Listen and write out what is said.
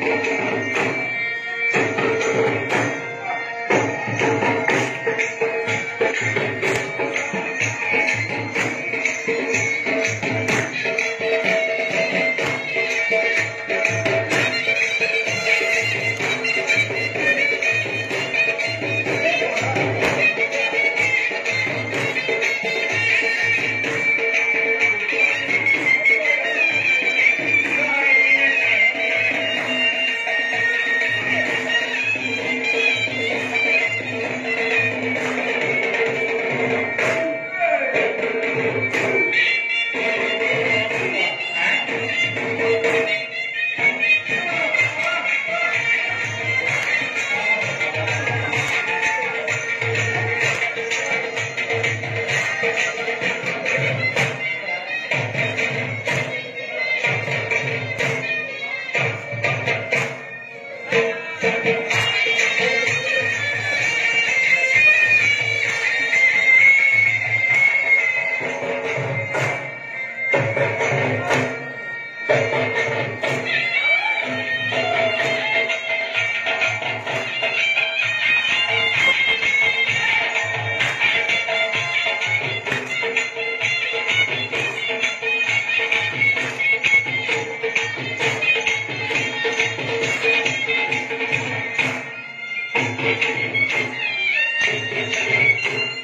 Música Thank you.